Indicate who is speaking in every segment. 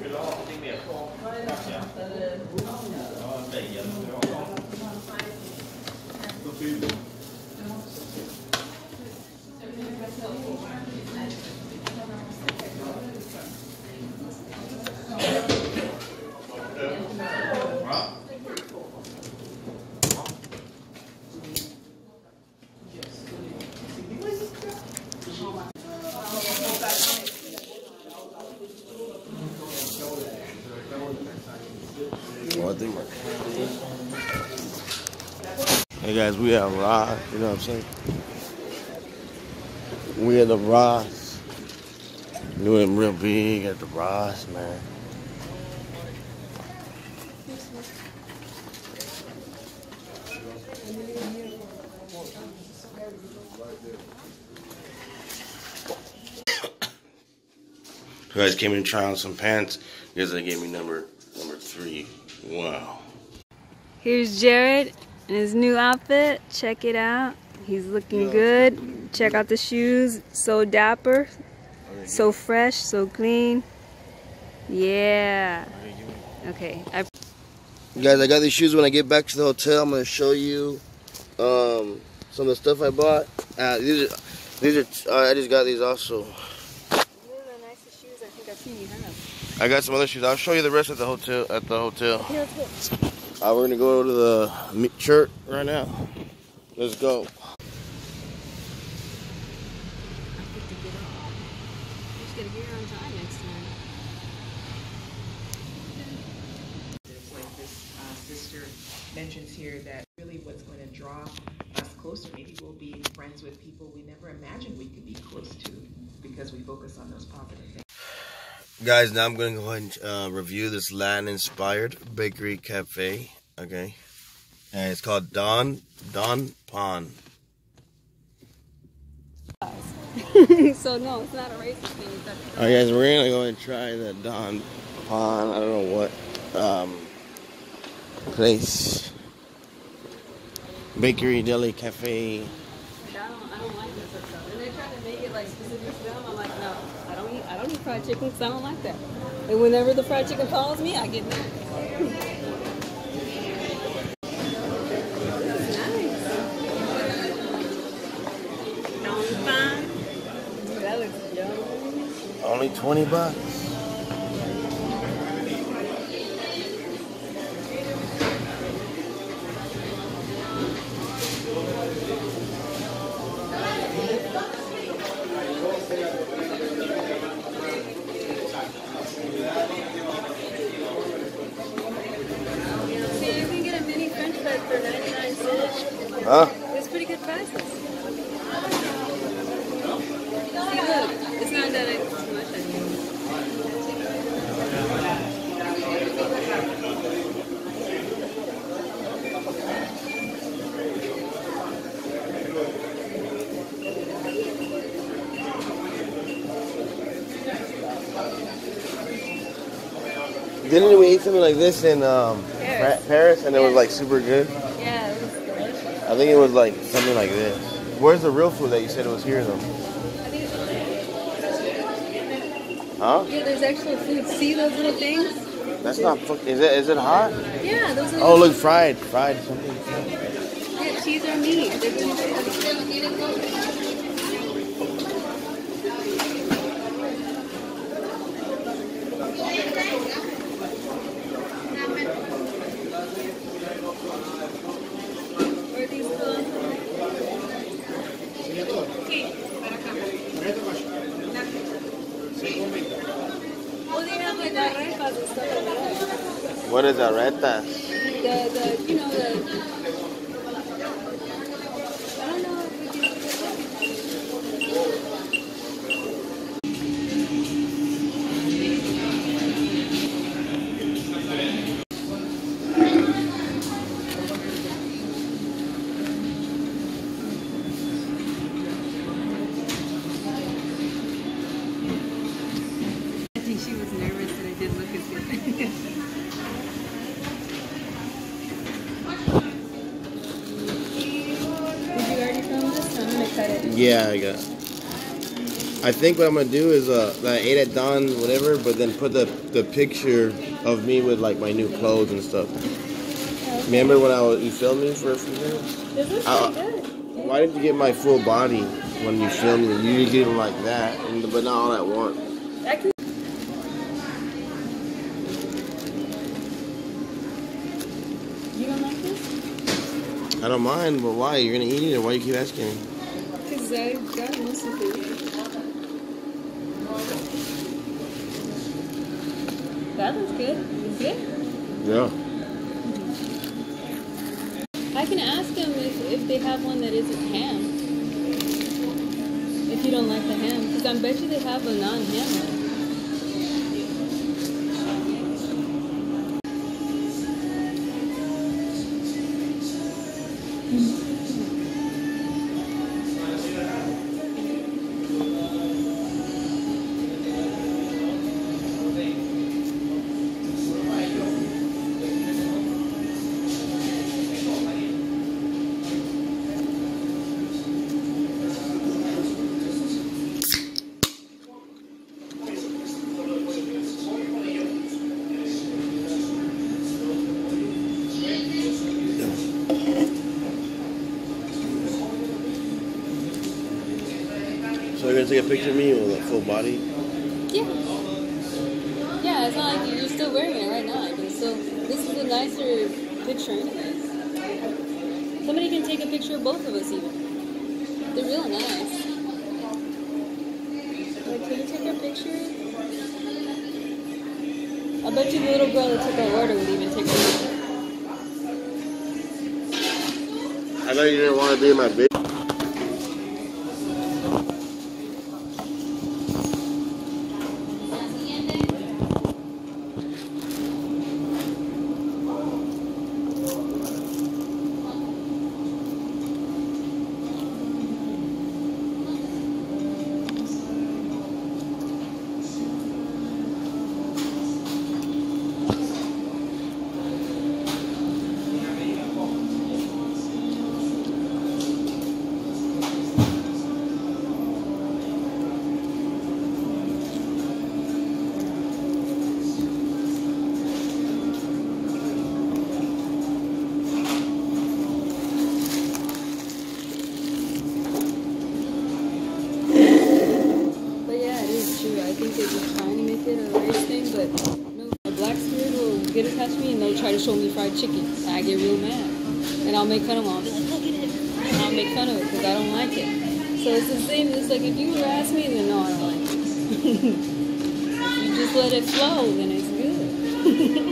Speaker 1: Vill du ha någonting mer?
Speaker 2: Guys, we at Ross, you know what I'm saying? We at the Ross. Doing real big at the Ross, man. You guys came in trying some pants. You guys gave me number number three. Wow.
Speaker 3: Here's Jarred in his new outfit. Check it out. He's looking good. Check out the shoes. So dapper. So fresh. So clean. Yeah. Okay. I
Speaker 2: Guys, I got these shoes when I get back to the hotel. I'm gonna show you um, some of the stuff I bought. Uh, these are these are uh, I just got these also. I got some other shoes. I'll show you the rest at the hotel. At the hotel. Uh, we're gonna go to the church right now. Let's go.
Speaker 4: mentions here that really what's going to draw us closer, maybe we'll be friends with people we never imagined we could be close to because we focus on those positive things.
Speaker 2: Guys, now I'm gonna go ahead and uh, review this Latin-inspired bakery cafe. Okay, and it's called Don Don Pan.
Speaker 3: so no, it's not a racist thing.
Speaker 2: All right, guys, we're gonna go ahead and try the Don Pan. I don't know what um, place. Bakery, deli, cafe.
Speaker 3: I don't, I don't like this stuff. And they try to make it like specific to them. I'm like, no, I don't eat, I don't eat fried chicken because I don't like that. And whenever the fried chicken calls me, I get mad. Nice. Don't. That looks yummy.
Speaker 2: Only 20 bucks. Didn't we eat something like this in um,
Speaker 3: Paris.
Speaker 2: Paris and it was like super good?
Speaker 3: Yeah, it was delicious.
Speaker 2: I think it was like something like this. Where's the real food that you said it was here though?
Speaker 3: I
Speaker 2: Huh?
Speaker 3: Yeah, there's actual food. See those little things?
Speaker 2: That's not fuck. Is it? Is it hot?
Speaker 3: Yeah, those are.
Speaker 2: Oh, look, fried, fried something.
Speaker 3: Yeah, cheese or meat. They're doing Where are these from? Well, they have like arepas and stuff like that.
Speaker 2: What is aretas?
Speaker 3: the, the you know
Speaker 2: Yeah, I got. I think what I'm gonna do is uh, I ate at Don, whatever, but then put the the picture of me with like my new clothes and stuff. Remember when I was you filmed me for a few minutes?
Speaker 3: This looks
Speaker 2: Uh,
Speaker 3: good.
Speaker 2: Why didn't you get my full body when you filmed me? You didn't get them like that, and, but not all at once.
Speaker 3: I can You don't like this?
Speaker 2: I don't mind, but why? You're gonna eat it, or why you keep asking me?
Speaker 3: That looks good. Good.
Speaker 2: Yeah.
Speaker 3: I can ask them if, if they have one that isn't ham. If you don't like the ham. Because I bet you they have a non-ham one.
Speaker 2: Take a picture of me with a full body?
Speaker 3: Yeah. Yeah, it's not like you're still wearing it right now. I can still. This is a nicer picture, anyways. Somebody can take a picture of both of us, even. They're real nice. Like, can you take a picture? I bet you the little girl that took our order would even take a picture.
Speaker 2: I know you didn't want to be in my video.
Speaker 3: But yeah, it is true. I think they're just it a race thing, but no, a black spirit will get attached to me and they'll try to show me fried chicken. And I get real mad. And I'll make fun of them. And I'll make fun of it because I don't like it. So it's the same. It's like if you harass me, then no, I don't like it. if you just let it flow, then it's good.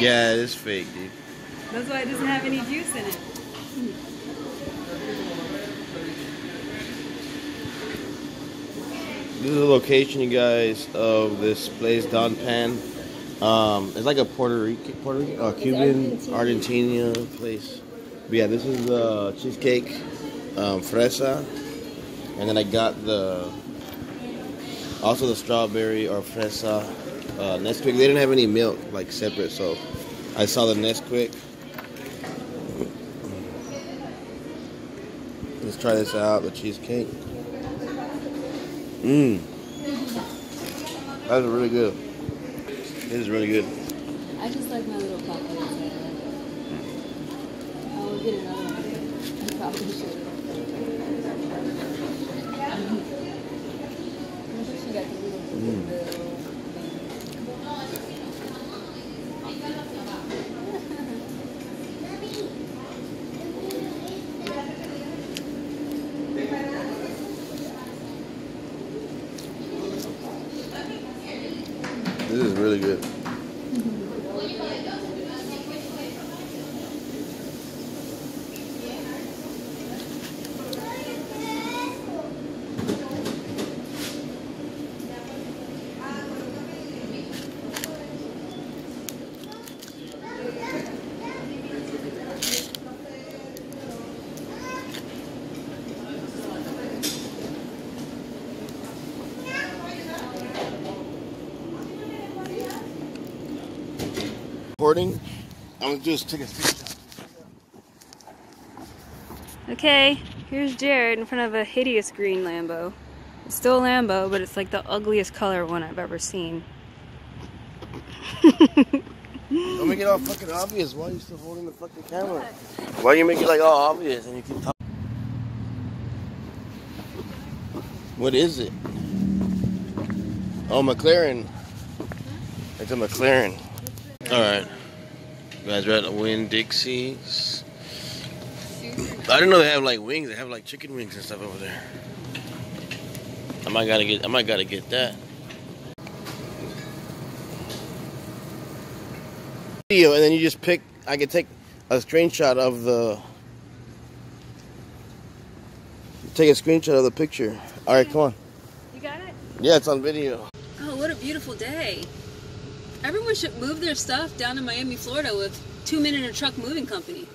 Speaker 2: Yeah, it is fake, dude.
Speaker 3: That's why it doesn't have any juice in it.
Speaker 2: This is the location, you guys, of this place, Don Pan. Um, it's like a Puerto Rican, Puerto Rican, uh, Cuban,
Speaker 3: Argentina.
Speaker 2: Argentina place. But yeah, this is the cheesecake, um, fresa, and then I got the also the strawberry or fresa uh, Nesquik. They didn't have any milk like separate, so I saw the Nesquik. Let's try this out, the cheesecake. Mmm. That's really good. It is really good.
Speaker 3: I just like my little pockets. I will get another one. I probably should. I she got the little
Speaker 2: Mm.
Speaker 3: bill.
Speaker 2: This is really good. Recording. I'm gonna just take a screenshot.
Speaker 3: Okay, here's Jarred in front of a hideous green Lambo. It's still a Lambo, but it's like the ugliest color one I've ever seen.
Speaker 2: Don't make it all fucking obvious. Why are you still holding the fucking camera? Why you make it like all obvious and you keep talking? What is it? Oh, McLaren. It's a McLaren. All right, You guys, at the Winn Dixie's. I didn't know they have like wings. They have like chicken wings and stuff over there. I might gotta get. I might gotta get that. Video, and then you just pick. I can take a screenshot of the. Take a screenshot of the picture. All right, come on.
Speaker 3: You got it?
Speaker 2: Yeah, it's on video.
Speaker 3: Oh, what a beautiful day. Everyone should move their stuff down to Miami, Florida with Two Men in a Truck Moving Company.